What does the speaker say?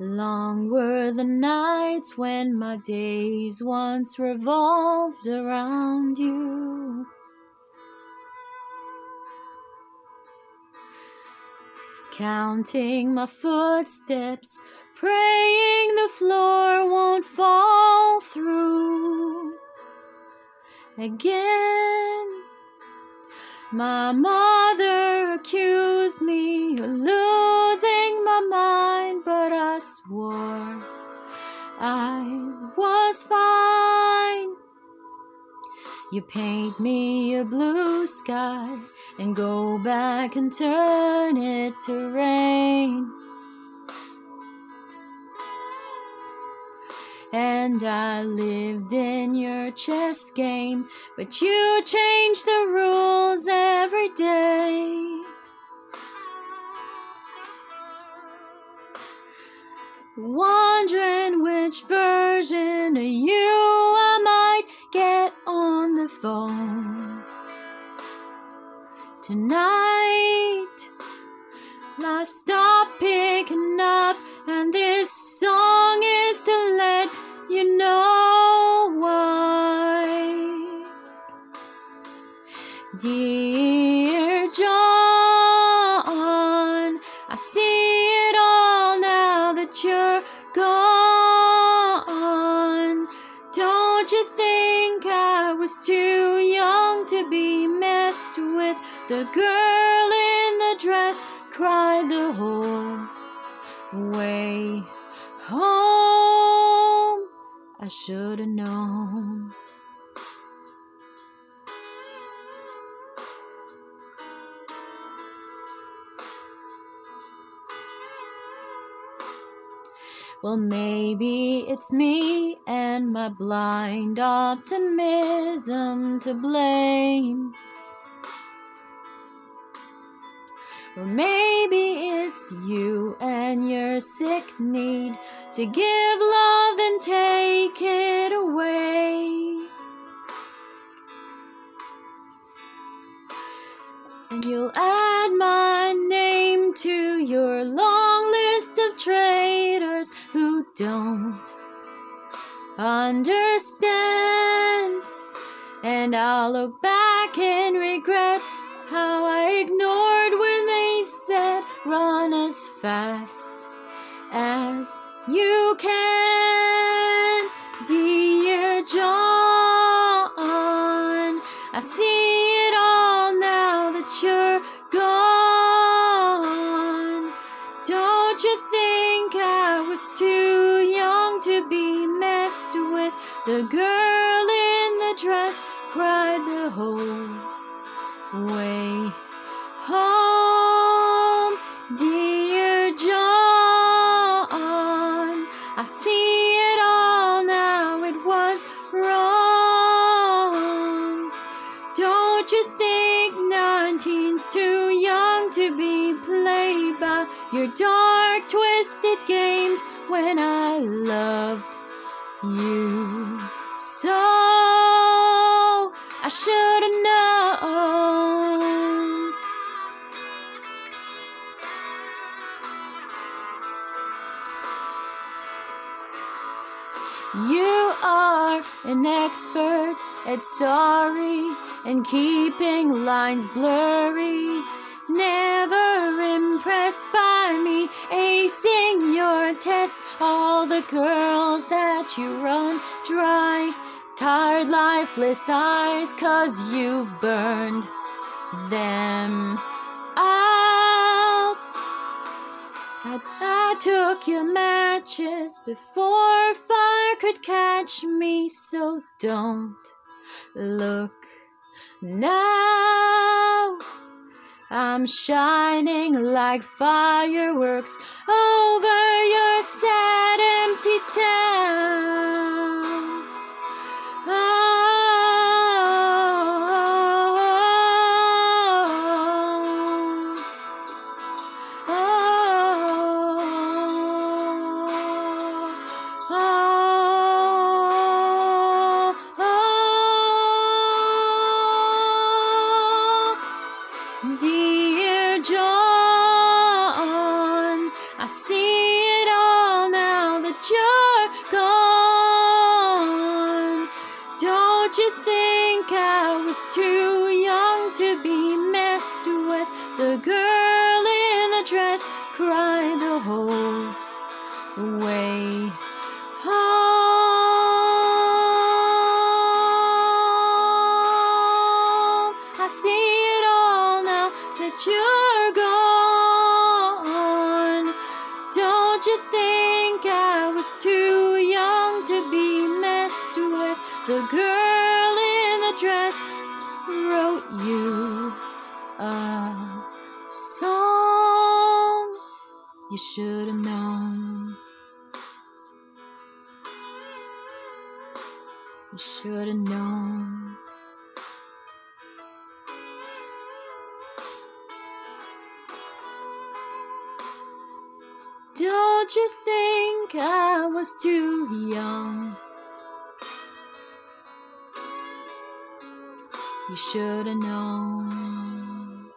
Long were the nights when my days once revolved around you. Counting my footsteps, praying the floor won't fall through again. My mother accused me of losing I swore I was fine. You paint me a blue sky and go back and turn it to rain. And I lived in your chess game, but you changed the rules every Wondering which version of you I might get on the phone tonight. I stop picking up, and this song is to let you know why. Dear gone. Don't you think I was too young to be messed with? The girl in the dress cried the whole way home. I should have known. Well, maybe it's me and my blind optimism to blame. Or maybe it's you and your sick need to give love and take it away. And you'll add my name to your long don't understand. And I'll look back and regret how I ignored when they said, run as fast as you can, dear John. I see it all now that you're gone. Don't you think I was too be messed with? The girl in the dress cried the whole way home, dear John. I see it all now, it was wrong. Don't you think nineteen's too young to be played by your dark, twisted games when I loved you so? I should have known. You are an expert at sorry and keeping lines blurry. Never impressed by me acing your test. All the girls that you run dry. Tired, lifeless eyes, cause you've burned them out. I, I took your matches before fire could catch me, so don't look now. I'm shining like fireworks over your sad, empty town. you're gone. Don't you think I was too young to be messed with? The girl in the dress cried the whole way home. I see it all now that you're gone. The girl in the dress wrote you a song. You should have known. You should have known. Don't you think I was too young? You should have known.